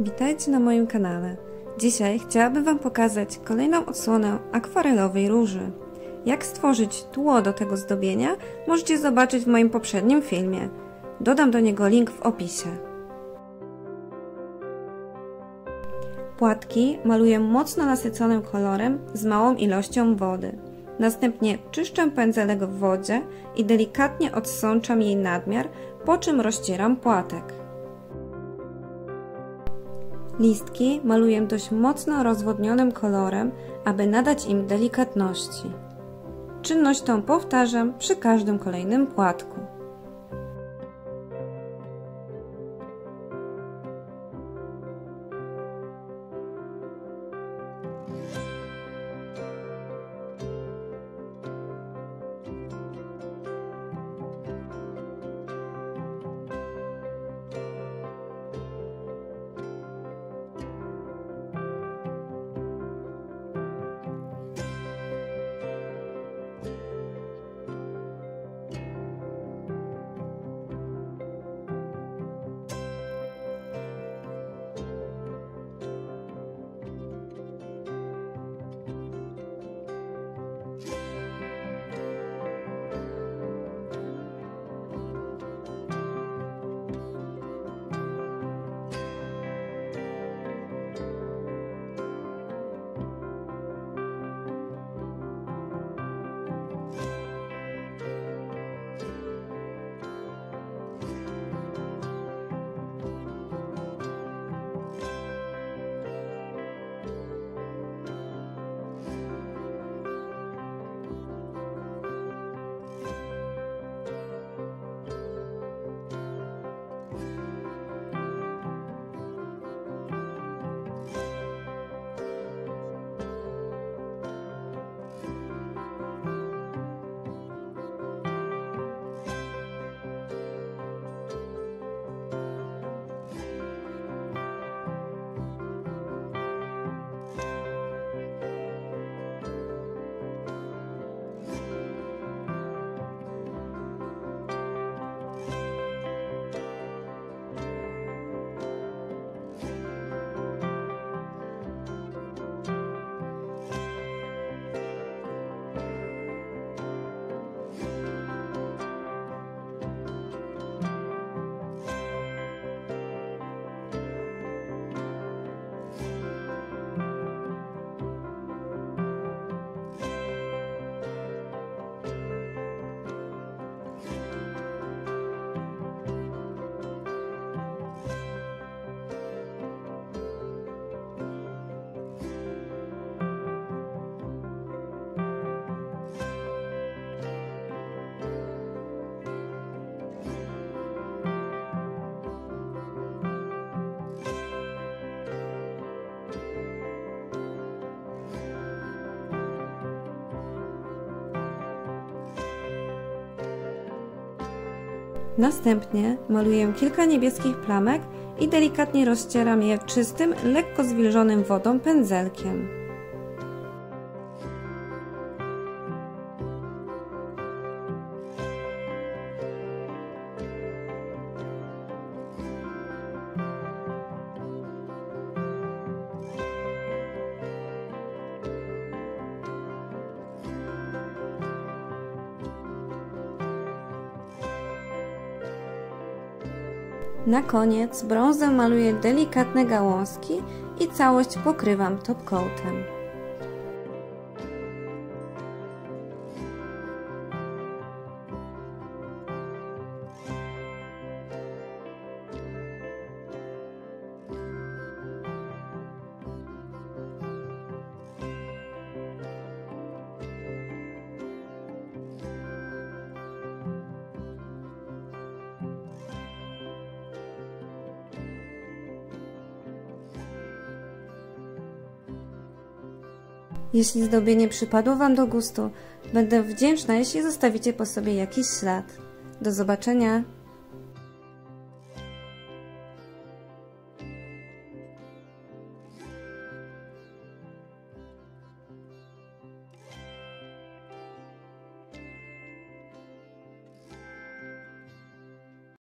Witajcie na moim kanale. Dzisiaj chciałabym Wam pokazać kolejną odsłonę akwarelowej róży. Jak stworzyć tło do tego zdobienia możecie zobaczyć w moim poprzednim filmie. Dodam do niego link w opisie. Płatki maluję mocno nasyconym kolorem z małą ilością wody. Następnie czyszczę pędzelek w wodzie i delikatnie odsączam jej nadmiar, po czym rozcieram płatek. Listki maluję dość mocno rozwodnionym kolorem, aby nadać im delikatności. Czynność tą powtarzam przy każdym kolejnym płatku. Następnie maluję kilka niebieskich plamek i delikatnie rozcieram je czystym, lekko zwilżonym wodą pędzelkiem. Na koniec brązem maluję delikatne gałązki i całość pokrywam topcoatem. Jeśli zdobienie przypadło Wam do gustu, będę wdzięczna, jeśli zostawicie po sobie jakiś ślad. Do zobaczenia!